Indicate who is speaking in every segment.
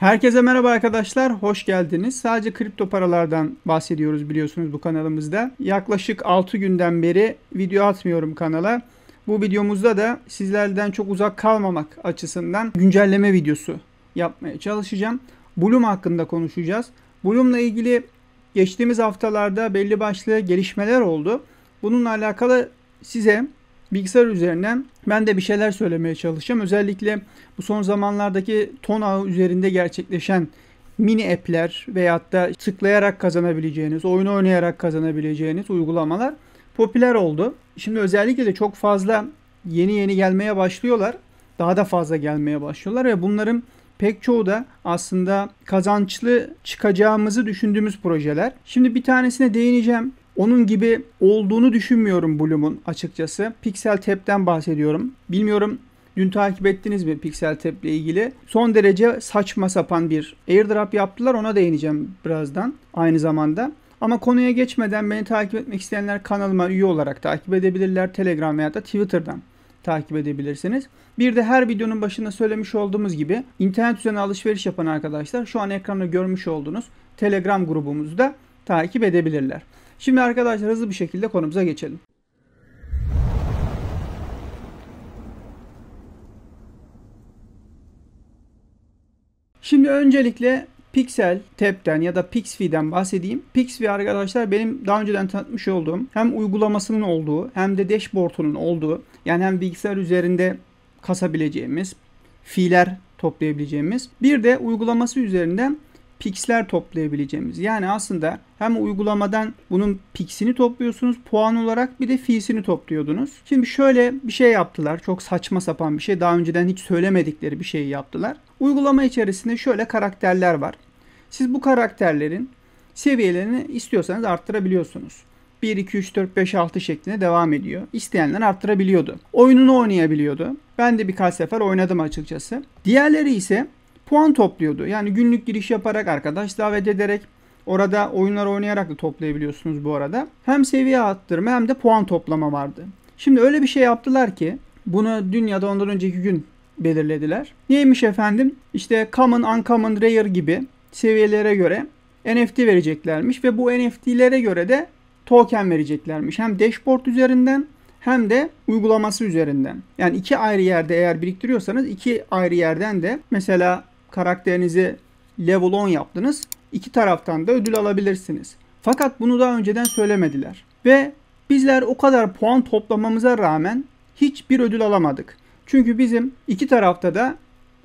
Speaker 1: Herkese merhaba arkadaşlar, hoş geldiniz. Sadece kripto paralardan bahsediyoruz biliyorsunuz bu kanalımızda. Yaklaşık 6 günden beri video atmıyorum kanala. Bu videomuzda da sizlerden çok uzak kalmamak açısından güncelleme videosu yapmaya çalışacağım. Bloom hakkında konuşacağız. Bloom'la ilgili geçtiğimiz haftalarda belli başlı gelişmeler oldu. Bununla alakalı size bilgisayar üzerinden ben de bir şeyler söylemeye çalışacağım. Özellikle bu son zamanlardaki ton ağı üzerinde gerçekleşen mini app'ler veyahut da tıklayarak kazanabileceğiniz, oyun oynayarak kazanabileceğiniz uygulamalar popüler oldu. Şimdi özellikle de çok fazla yeni yeni gelmeye başlıyorlar. Daha da fazla gelmeye başlıyorlar ve bunların pek çoğu da aslında kazançlı çıkacağımızı düşündüğümüz projeler. Şimdi bir tanesine değineceğim. Onun gibi olduğunu düşünmüyorum Bloom'un açıkçası. Pixel Tap'ten bahsediyorum. Bilmiyorum dün takip ettiniz mi Pixel Tap ile ilgili? Son derece saçma sapan bir airdrop yaptılar. Ona değineceğim birazdan aynı zamanda. Ama konuya geçmeden beni takip etmek isteyenler kanalıma üye olarak takip edebilirler. Telegram veya da Twitter'dan takip edebilirsiniz. Bir de her videonun başında söylemiş olduğumuz gibi internet üzerine alışveriş yapan arkadaşlar şu an ekranda görmüş olduğunuz Telegram grubumuzu da takip edebilirler. Şimdi arkadaşlar hızlı bir şekilde konumuza geçelim. Şimdi öncelikle Pixel Tab'den ya da Pixvi'den bahsedeyim. Pixvi arkadaşlar benim daha önceden tanıtmış olduğum hem uygulamasının olduğu hem de dashboard'unun olduğu yani hem bilgisayar üzerinde kasabileceğimiz, fiiller toplayabileceğimiz bir de uygulaması üzerinden pixler toplayabileceğimiz. Yani aslında hem uygulamadan bunun pixini topluyorsunuz puan olarak bir de fi'sini topluyordunuz. Şimdi şöyle bir şey yaptılar. Çok saçma sapan bir şey. Daha önceden hiç söylemedikleri bir şey yaptılar. Uygulama içerisinde şöyle karakterler var. Siz bu karakterlerin seviyelerini istiyorsanız arttırabiliyorsunuz. 1, 2, 3, 4, 5, 6 şeklinde devam ediyor. İsteyenler arttırabiliyordu. Oyununu oynayabiliyordu. Ben de birkaç sefer oynadım açıkçası. Diğerleri ise puan topluyordu. Yani günlük giriş yaparak arkadaş davet ederek orada oyunlar oynayarak da toplayabiliyorsunuz bu arada. Hem seviye arttırma hem de puan toplama vardı. Şimdi öyle bir şey yaptılar ki bunu dünyada ondan önceki gün belirlediler. Neymiş efendim? İşte common, uncommon, rare gibi seviyelere göre NFT vereceklermiş ve bu NFT'lere göre de token vereceklermiş. Hem dashboard üzerinden hem de uygulaması üzerinden. Yani iki ayrı yerde eğer biriktiriyorsanız iki ayrı yerden de mesela karakterinizi level 10 yaptınız. İki taraftan da ödül alabilirsiniz. Fakat bunu daha önceden söylemediler. Ve bizler o kadar puan toplamamıza rağmen hiçbir ödül alamadık. Çünkü bizim iki tarafta da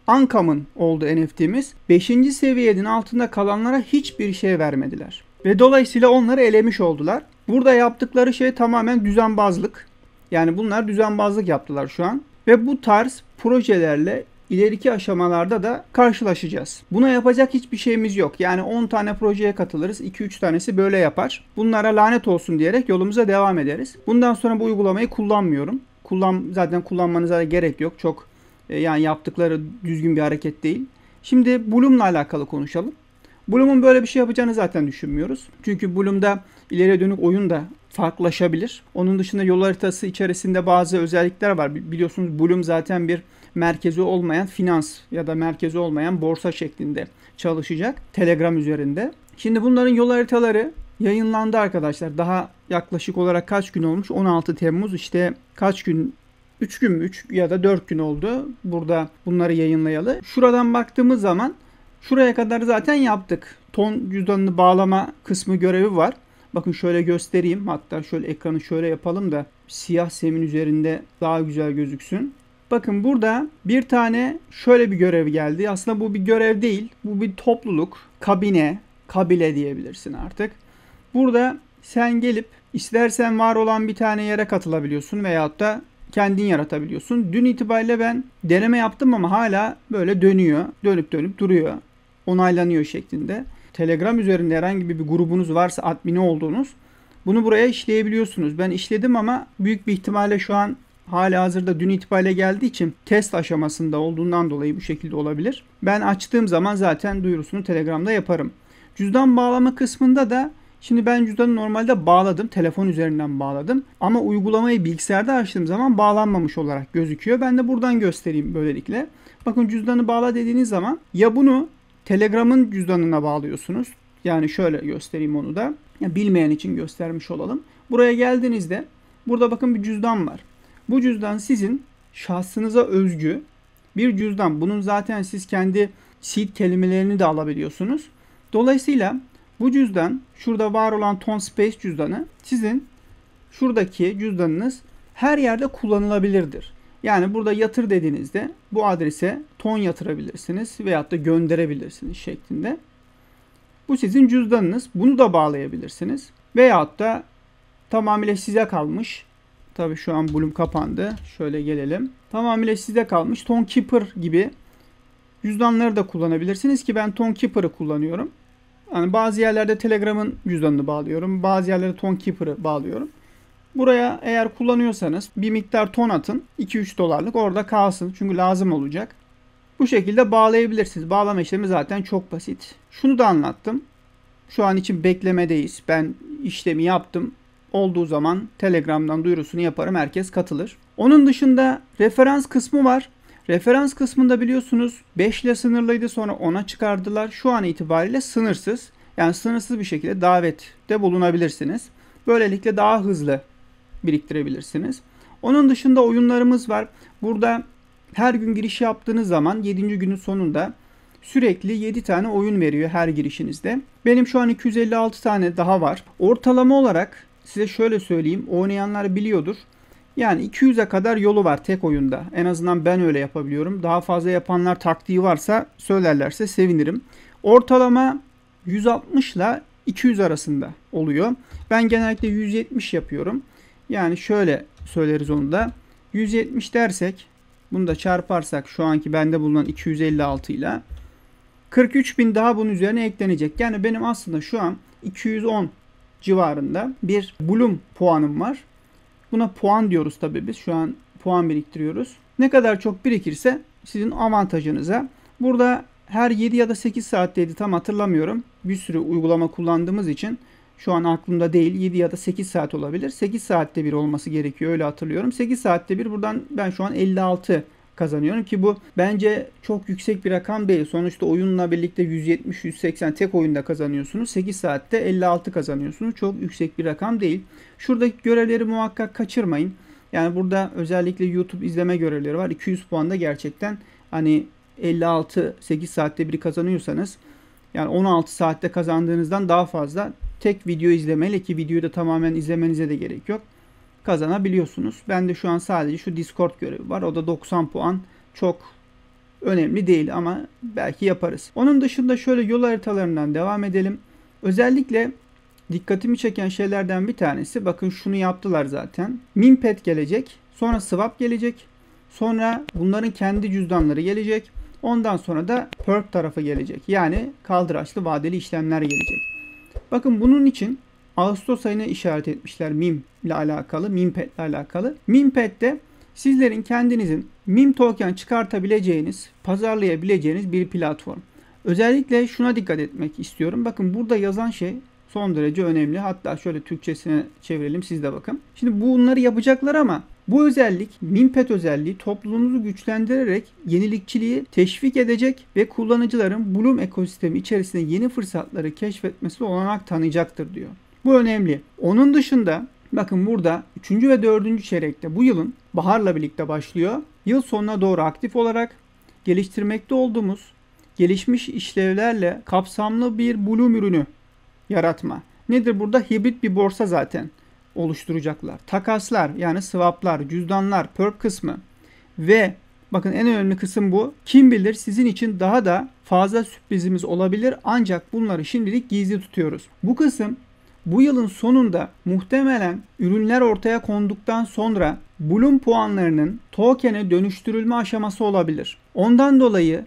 Speaker 1: Uncommon oldu NFT'miz. 5. seviyenin altında kalanlara hiçbir şey vermediler. Ve dolayısıyla onları elemiş oldular. Burada yaptıkları şey tamamen düzenbazlık. Yani bunlar düzenbazlık yaptılar şu an. Ve bu tarz projelerle ileriki aşamalarda da karşılaşacağız. Buna yapacak hiçbir şeyimiz yok. Yani 10 tane projeye katılırız. 2-3 tanesi böyle yapar. Bunlara lanet olsun diyerek yolumuza devam ederiz. Bundan sonra bu uygulamayı kullanmıyorum. Kullan zaten kullanmanıza da gerek yok. Çok e, yani yaptıkları düzgün bir hareket değil. Şimdi Bloom'la alakalı konuşalım. Bloom'un böyle bir şey yapacağını zaten düşünmüyoruz. Çünkü Bloom'da ileriye dönük oyun da farklılaşabilir. Onun dışında yol haritası içerisinde bazı özellikler var. Biliyorsunuz Bloom zaten bir merkezi olmayan finans ya da merkezi olmayan borsa şeklinde çalışacak. Telegram üzerinde. Şimdi bunların yol haritaları yayınlandı arkadaşlar. Daha yaklaşık olarak kaç gün olmuş? 16 Temmuz işte kaç gün 3 gün mü 3 ya da 4 gün oldu. Burada bunları yayınlayalı. Şuradan baktığımız zaman şuraya kadar zaten yaptık. Ton cüzdanını bağlama kısmı görevi var. Bakın şöyle göstereyim. Hatta şöyle ekranı şöyle yapalım da siyah semin üzerinde daha güzel gözüksün. Bakın burada bir tane şöyle bir görev geldi. Aslında bu bir görev değil. Bu bir topluluk, kabine, kabile diyebilirsin artık. Burada sen gelip istersen var olan bir tane yere katılabiliyorsun veyahut da kendin yaratabiliyorsun. Dün itibariyle ben deneme yaptım ama hala böyle dönüyor. Dönüp dönüp duruyor. Onaylanıyor şeklinde. Telegram üzerinde herhangi bir grubunuz varsa admini olduğunuz bunu buraya işleyebiliyorsunuz. Ben işledim ama büyük bir ihtimalle şu an hala hazırda dün itibariyle geldiği için test aşamasında olduğundan dolayı bu şekilde olabilir. Ben açtığım zaman zaten duyurusunu Telegram'da yaparım. Cüzdan bağlama kısmında da Şimdi ben cüzdanı normalde bağladım. Telefon üzerinden bağladım. Ama uygulamayı bilgisayarda açtığım zaman bağlanmamış olarak gözüküyor. Ben de buradan göstereyim böylelikle. Bakın cüzdanı bağla dediğiniz zaman ya bunu Telegram'ın cüzdanına bağlıyorsunuz. Yani şöyle göstereyim onu da. Ya bilmeyen için göstermiş olalım. Buraya geldiğinizde burada bakın bir cüzdan var. Bu cüzdan sizin şahsınıza özgü bir cüzdan. Bunun zaten siz kendi seed kelimelerini de alabiliyorsunuz. Dolayısıyla bu cüzdan şurada var olan Ton Space cüzdanı sizin şuradaki cüzdanınız her yerde kullanılabilirdir. Yani burada yatır dediğinizde bu adrese ton yatırabilirsiniz veyahut da gönderebilirsiniz şeklinde. Bu sizin cüzdanınız. Bunu da bağlayabilirsiniz. Veyahut da tamamıyla size kalmış. Tabii şu an bulum kapandı. Şöyle gelelim. Tamamıyla size kalmış Ton Keeper gibi cüzdanları da kullanabilirsiniz ki ben Ton Keeper'ı kullanıyorum. Yani bazı yerlerde Telegram'ın cüzdanını bağlıyorum. Bazı yerlerde Ton Keeper'ı bağlıyorum. Buraya eğer kullanıyorsanız bir miktar ton atın. 2-3 dolarlık orada kalsın. Çünkü lazım olacak. Bu şekilde bağlayabilirsiniz. Bağlama işlemi zaten çok basit. Şunu da anlattım. Şu an için beklemedeyiz. Ben işlemi yaptım. Olduğu zaman Telegram'dan duyurusunu yaparım. Herkes katılır. Onun dışında referans kısmı var. Referans kısmında biliyorsunuz 5 ile sınırlıydı sonra 10'a çıkardılar. Şu an itibariyle sınırsız. Yani sınırsız bir şekilde davette bulunabilirsiniz. Böylelikle daha hızlı biriktirebilirsiniz. Onun dışında oyunlarımız var. Burada her gün giriş yaptığınız zaman 7. günün sonunda sürekli 7 tane oyun veriyor her girişinizde. Benim şu an 256 tane daha var. Ortalama olarak size şöyle söyleyeyim. Oynayanlar biliyordur. Yani 200'e kadar yolu var tek oyunda. En azından ben öyle yapabiliyorum. Daha fazla yapanlar taktiği varsa söylerlerse sevinirim. Ortalama 160 ile 200 arasında oluyor. Ben genellikle 170 yapıyorum. Yani şöyle söyleriz onu da. 170 dersek bunu da çarparsak şu anki bende bulunan 256 ile 43 bin daha bunun üzerine eklenecek. Yani benim aslında şu an 210 civarında bir Bloom puanım var. Buna puan diyoruz tabii biz. Şu an puan biriktiriyoruz. Ne kadar çok birikirse sizin avantajınıza. Burada her 7 ya da 8 saatteydi tam hatırlamıyorum. Bir sürü uygulama kullandığımız için şu an aklımda değil 7 ya da 8 saat olabilir. 8 saatte bir olması gerekiyor öyle hatırlıyorum. 8 saatte bir buradan ben şu an 56 kazanıyorum ki bu bence çok yüksek bir rakam değil. Sonuçta oyunla birlikte 170-180 tek oyunda kazanıyorsunuz. 8 saatte 56 kazanıyorsunuz. Çok yüksek bir rakam değil. Şuradaki görevleri muhakkak kaçırmayın. Yani burada özellikle YouTube izleme görevleri var. 200 puanda gerçekten hani 56 8 saatte bir kazanıyorsanız yani 16 saatte kazandığınızdan daha fazla tek video izlemeyle ki videoyu da tamamen izlemenize de gerek yok. Kazanabiliyorsunuz. Ben de şu an sadece şu Discord görevi var. O da 90 puan. Çok önemli değil ama belki yaparız. Onun dışında şöyle yol haritalarından devam edelim. Özellikle dikkatimi çeken şeylerden bir tanesi bakın şunu yaptılar zaten. Minpad gelecek. Sonra Swap gelecek. Sonra bunların kendi cüzdanları gelecek. Ondan sonra da perk tarafı gelecek. Yani kaldıraçlı vadeli işlemler gelecek. Bakın bunun için Ağustos ayına işaret etmişler MIM ile alakalı, MIMPAD ile alakalı. MIMPAD'de sizlerin kendinizin MIM token çıkartabileceğiniz, pazarlayabileceğiniz bir platform. Özellikle şuna dikkat etmek istiyorum. Bakın burada yazan şey son derece önemli. Hatta şöyle Türkçesine çevirelim siz de bakın. Şimdi bunları yapacaklar ama bu özellik, Minpet özelliği topluluğunuzu güçlendirerek yenilikçiliği teşvik edecek ve kullanıcıların Bloom ekosistemi içerisinde yeni fırsatları keşfetmesi olanak tanıyacaktır diyor. Bu önemli. Onun dışında bakın burada 3. ve 4. çeyrekte bu yılın baharla birlikte başlıyor. Yıl sonuna doğru aktif olarak geliştirmekte olduğumuz gelişmiş işlevlerle kapsamlı bir Bloom ürünü yaratma. Nedir burada? Hibrit bir borsa zaten oluşturacaklar. Takaslar yani swaplar, cüzdanlar, perk kısmı ve bakın en önemli kısım bu. Kim bilir sizin için daha da fazla sürprizimiz olabilir ancak bunları şimdilik gizli tutuyoruz. Bu kısım bu yılın sonunda muhtemelen ürünler ortaya konduktan sonra Bloom puanlarının token'e dönüştürülme aşaması olabilir. Ondan dolayı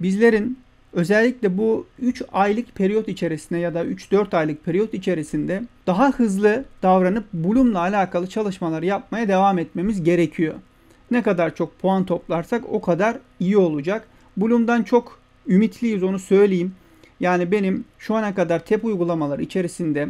Speaker 1: bizlerin Özellikle bu 3 aylık periyot içerisinde ya da 3-4 aylık periyot içerisinde daha hızlı davranıp Bloom'la alakalı çalışmaları yapmaya devam etmemiz gerekiyor. Ne kadar çok puan toplarsak o kadar iyi olacak. Bloom'dan çok ümitliyiz onu söyleyeyim. Yani benim şu ana kadar TEP uygulamaları içerisinde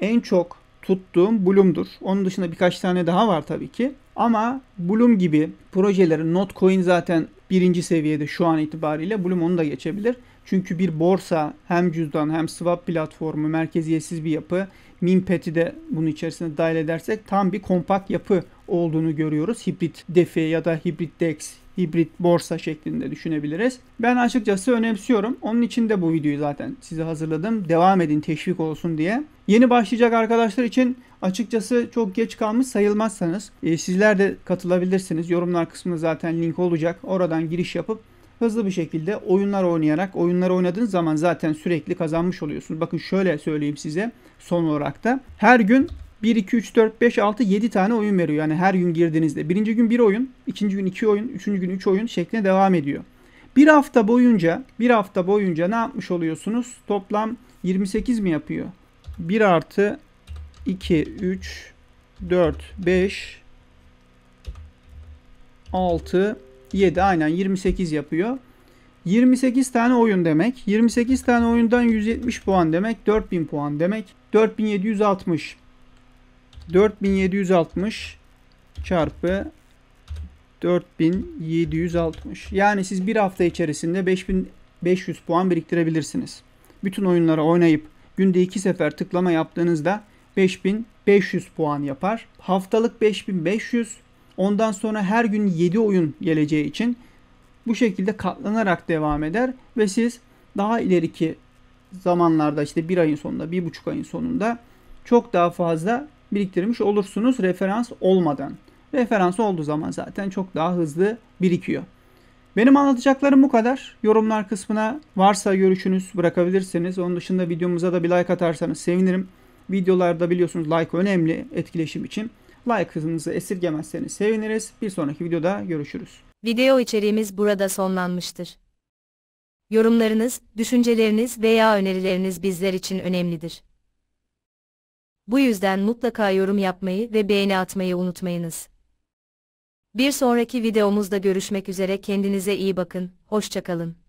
Speaker 1: en çok tuttuğum Bloom'dur. Onun dışında birkaç tane daha var tabii ki. Ama Bloom gibi projelerin Notcoin zaten birinci seviyede şu an itibariyle. Bloom onu da geçebilir. Çünkü bir borsa hem cüzdan hem swap platformu merkeziyetsiz bir yapı. Minpet'i de bunun içerisine dahil edersek tam bir kompakt yapı olduğunu görüyoruz. Hibrit DeFi ya da hibrit DEX, hibrit borsa şeklinde düşünebiliriz. Ben açıkçası önemsiyorum. Onun için de bu videoyu zaten size hazırladım. Devam edin teşvik olsun diye. Yeni başlayacak arkadaşlar için açıkçası çok geç kalmış sayılmazsanız e, sizler de katılabilirsiniz. Yorumlar kısmında zaten link olacak. Oradan giriş yapıp hızlı bir şekilde oyunlar oynayarak oyunları oynadığınız zaman zaten sürekli kazanmış oluyorsunuz. Bakın şöyle söyleyeyim size son olarak da. Her gün 1, 2, 3, 4, 5, 6, 7 tane oyun veriyor. Yani her gün girdiğinizde. Birinci gün bir oyun, ikinci gün iki oyun, üçüncü gün üç oyun şeklinde devam ediyor. Bir hafta boyunca, bir hafta boyunca ne yapmış oluyorsunuz? Toplam 28 mi yapıyor? 1 artı 2, 3, 4, 5, 6, 7 aynen 28 yapıyor. 28 tane oyun demek. 28 tane oyundan 170 puan demek. 4000 puan demek. 4760. 4760 çarpı 4760. Yani siz bir hafta içerisinde 5500 puan biriktirebilirsiniz. Bütün oyunları oynayıp günde 2 sefer tıklama yaptığınızda 5500 puan yapar. Haftalık 5500. Ondan sonra her gün 7 oyun geleceği için bu şekilde katlanarak devam eder ve siz daha ileriki zamanlarda işte bir ayın sonunda, bir buçuk ayın sonunda çok daha fazla biriktirmiş olursunuz referans olmadan. Referans olduğu zaman zaten çok daha hızlı birikiyor. Benim anlatacaklarım bu kadar. Yorumlar kısmına varsa görüşünüz bırakabilirsiniz. Onun dışında videomuza da bir like atarsanız sevinirim. Videolarda biliyorsunuz like önemli etkileşim için. Like'ınızı esirgemezseniz seviniriz. Bir sonraki videoda görüşürüz.
Speaker 2: Video içeriğimiz burada sonlanmıştır. Yorumlarınız, düşünceleriniz veya önerileriniz bizler için önemlidir. Bu yüzden mutlaka yorum yapmayı ve beğeni atmayı unutmayınız. Bir sonraki videomuzda görüşmek üzere kendinize iyi bakın, hoşçakalın.